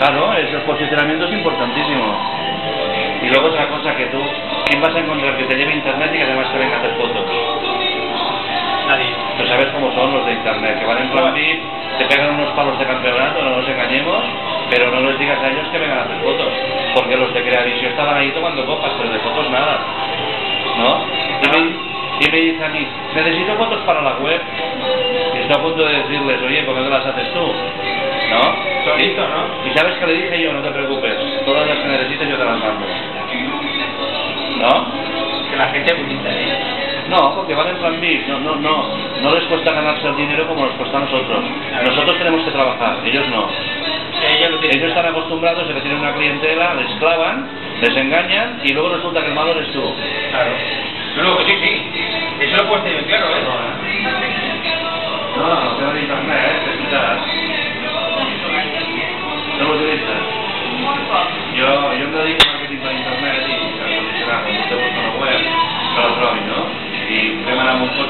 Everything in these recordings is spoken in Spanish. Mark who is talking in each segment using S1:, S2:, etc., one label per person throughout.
S1: Claro, es, el posicionamiento es importantísimo. Y luego otra cosa que tú, ¿quién vas a encontrar que te lleve internet y que además te venga a hacer fotos?
S2: Nadie.
S1: Tú sabes cómo son los de internet, que van en plan VIP, te pegan unos palos de campeonato, no nos engañemos, pero no les digas a ellos que vengan a hacer fotos, porque los de Creavisio estaban ahí tomando copas, pero de fotos nada. ¿No? Y me, y me dice a mí, necesito fotos para la web. Y estoy a punto de decirles, oye, ¿por qué no las haces tú? ¿No? Y-
S2: ¿no?
S1: Y sabes que le dije yo, no te preocupes, todas las que necesites yo te las mando. ¿No?
S2: Que la gente bonita, ¿eh?
S1: No, porque van en plan VIP, no, no, no, no les cuesta ganarse el dinero como nos cuesta a nosotros. Nosotros tenemos que trabajar, ellos no. Ellos están acostumbrados a que tienen una clientela, les clavan, les engañan y luego resulta que el malo eres tú.
S2: Claro. No, no, que sí, sí. Eso lo puedes tener claro, ¿eh?
S1: No, no de internet, ¿eh? Necesitas. ¿No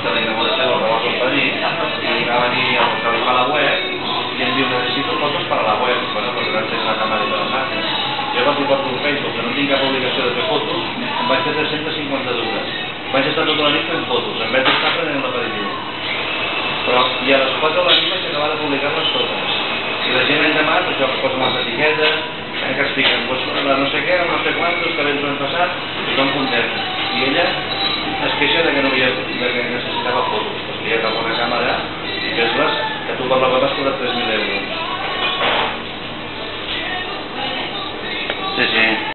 S1: cotxe d'inauguració del Rebat del Padrí i va venir a buscar la web i em diu necessito fotos para la web. Bueno, pues gràcies a la càmera de imatges. Jo quan porto un Facebook que no tinc cap obligació de fer fotos, em vaig fer 350 dures. Vaig estar tota la nit fent fotos, en vez d'estar prenent l'aperitiu. Però i a les 4 de la nit vaig acabar de publicar-les totes. I la gent l'endemà, pues, això, que posen les etiquetes, eh, que expliquen, pues, la no sé què, no sé quantos, que vens l'any passat, tothom content. I ella queixa de que no havia, de que necessitava fotos, una càmera i fes-les,